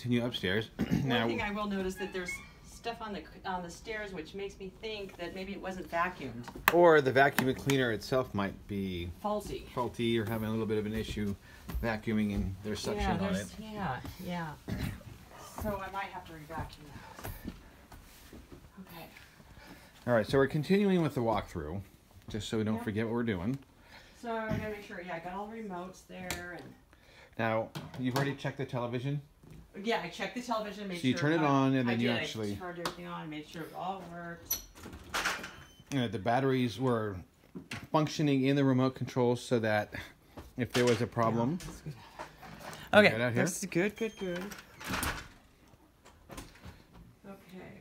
continue upstairs. One thing I will notice that there's stuff on the on the stairs which makes me think that maybe it wasn't vacuumed. or the vacuum cleaner itself might be Faulty. faulty or having a little bit of an issue vacuuming and there's suction yeah, on it. yeah, yeah. So I might have to re-vacuum that. Okay. All right, so we're continuing with the walkthrough, just so we don't Yeah. forget what we're doing. So I'm gonna make sure. Yeah, I got all the remotes there, and Now, you've already checked the television. Yeah, I checked the television. Made So you sure turn it on, and I then you did, actually- I turned everything on, made sure it all worked. Uh, the batteries were functioning in the remote control so that if there was a problem, Okay, Good out that's good, good, good. Okay.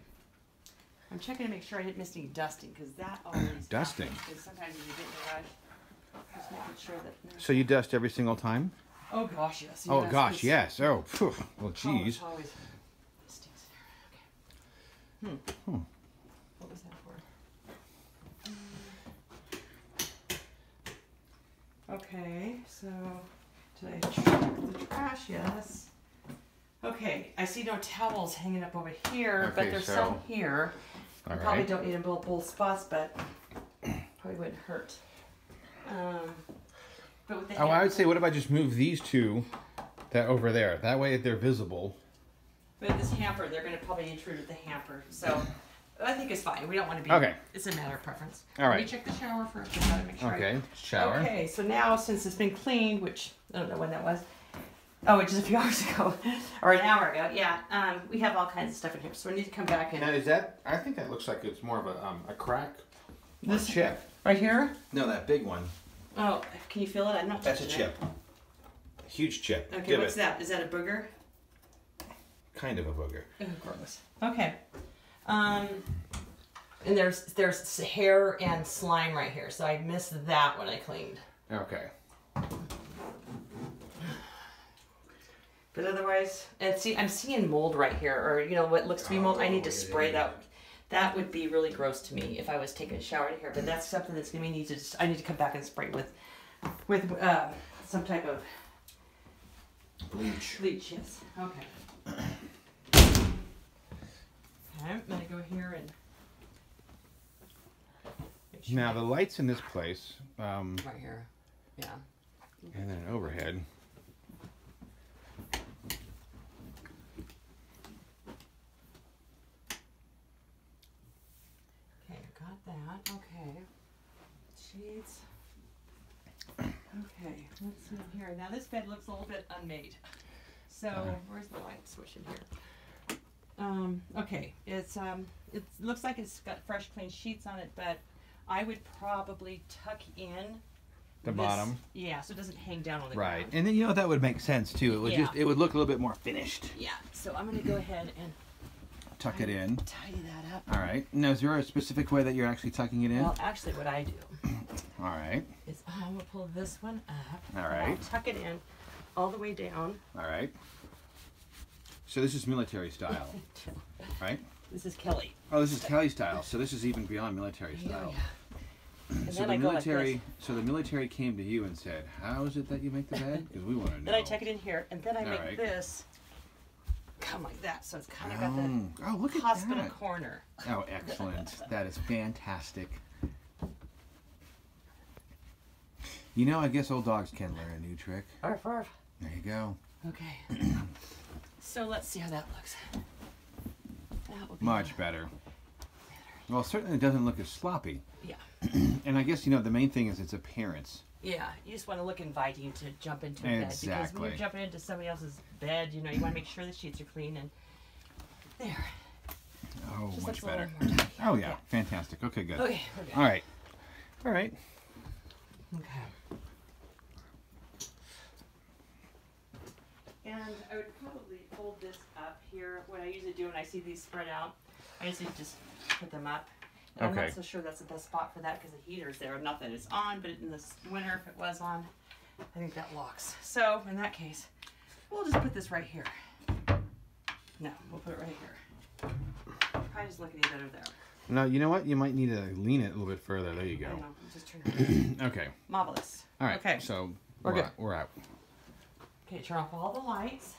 I'm checking to make sure I didn't miss any dusting, because that always Dusting? happens, 'cause sometimes you get in a rush, just making sure that. so you dust every single time. Oh gosh, yes. Oh yes, gosh, yes. Oh, phew. well, oh, geez. it's always stinks there. Okay. Hmm. Hmm. What was that for? Okay, so did I check the trash? Yes. Okay, I see no towels hanging up over here, but there's so- some here. I All probably don't need them both both spots, but probably wouldn't hurt. Um, but with the Oh, I would say, what if I just move these two, that over there? That way they're visible. But this hamper, they're gonna probably intrude with the hamper, so I think it's fine. We don't want to be. Okay. It's a matter of preference. All right. Let me check the shower first. I gotta make sure. I- Okay, shower. Okay, so now since it's been cleaned, which I don't know when that was. Oh, it just a few hours ago, or an hour ago. Yeah. Um, we have all kinds of stuff in here, so we need to come back and Now, is that? I think that looks like it's more of a um, a crack. or This- chip. right here. No, that big one. Oh, can you feel it? I'm not. That's a chip. A huge chip. Okay, Give what's it. that? Is that a booger? Kind of a booger. Oh, gross. Okay. Um, and there's there's hair and slime right here, so I missed that when I cleaned. Okay. But otherwise, and see, I'm seeing mold right here, or you know what looks to be mold. I need to Oh, spray yeah. that. That would be really gross to me if I was taking a shower in here. But that's something that's gonna be need to. Just, I need to come back and spray with, with uh, some type of Bleach. bleach. Yes. Okay. Okay, I'm gonna go here and. Now the lights in this place, um, right here. Yeah. and then overhead. Okay, got that. Okay. Sheets. Okay, let's see in here. Now this bed looks a little bit unmade. So where's the light switch in here? Um, okay, it's um, it looks like it's got fresh, clean sheets on it, but I would probably tuck in The this- bottom. Yeah, so it doesn't hang down on the Right, ground. and then you know that would make sense too. It would just it would look a little bit more finished. Yeah, so I'm gonna go ahead and Tuck it in. tidy that up. All right. Now, is there a specific way that you're actually tucking it in? Well, actually, what I do All right. is I'm gonna pull this one up. All right. Tuck it in all the way down. All right. So this is military style, right? This is Kelly. Oh, this is Kelly style. So this is even beyond military style. yeah. And So then the I go like military, this. so the military came to you and said, "How is it that you make the bed? Because we want to know." Then I tuck it in here, and then I All make right. this come like that, so it's kind of got the Oh, oh, look at hospital that! corner. Oh, excellent. that is fantastic. You know, I guess old dogs can learn a new trick. Arf, arf. There you go. Okay. so let's see how that looks. That will be Much better. Well, certainly it doesn't look as sloppy. Yeah. And I guess you know the main thing is its appearance. Yeah, you just want to look inviting to jump into a bed because when you're jumping into somebody else's bed, you know you want to make sure the sheets are clean and there. Oh, Just much looks a little better. Oh yeah, fantastic. Okay, good. Okay, we're good. All right. All right. Okay. And I would probably fold this up here. What I usually do when I see these spread out, I usually just put them up. And I'm not so sure that's the best spot for that because the heater's there. Not that it's on, but in the winter, if it was on, I think that locks. So in that case, we'll just put this right here. No, we'll put it right here. Probably just look any better there. No, you know what? You might need to lean it a little bit further. There you go. know. Just turn it. Okay. Marvelous. All right. Okay. So We're we're good. out. We're out. Okay, turn off all the lights.